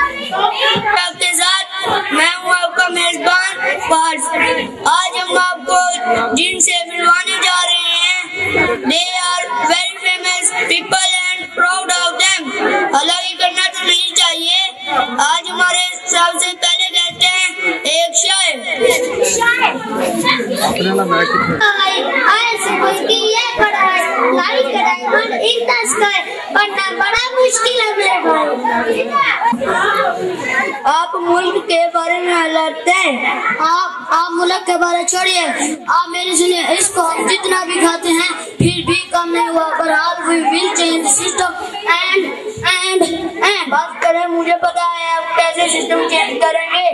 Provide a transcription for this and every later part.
आपके साथ मैं हूँ आपका मेजबान पार्स आज हम आपको जिनसे मिलवाने जा रहे हैं। They are very famous people and proud of them हालाँकि करना तो नहीं चाहिए। आज हमारे सबसे पहले कहते हैं एक शायर। पढ़ना बड़ा मुश्किल है मेरे भाई। आप मुल्क के बारे में लड़ते हैं। आप आप मुल्क के बारे छोड़िए। आप मेरी सुनिए, इसको हम जितना भी खाते हैं, फिर भी कम नहीं हुआ। पर we will change system and and and बात करें, मुझे पता है आप कैसे सिस्टम चेंज करेंगे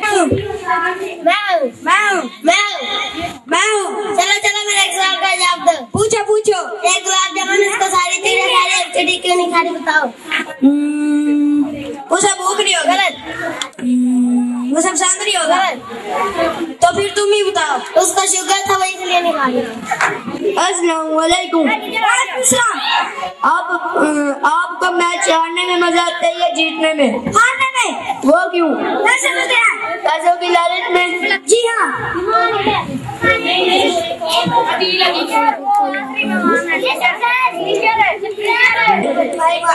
मैं हूँ मैं हूँ मैं हूँ मैं हूँ चलो चलो मेरा एक सवाल का जवाब दो पूछो पूछो एक गुलाब जामुन इसको सारी चीज़ें है चिड़ी क्यों नहीं खा रही बताओ उसे भूख नहीं होगी गलत वो सब शांत नहीं होगा गलत तो फिर तुम ही बताओ उसका शुगर था वही इसलिए नहीं खा रही अस्सलाम वालेकुम आप आपको मैच हारने में मज़ा आता है या जीतने में हारने में वो क्यों हैं पैसों की लालच में जी हाँ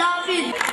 और वक्त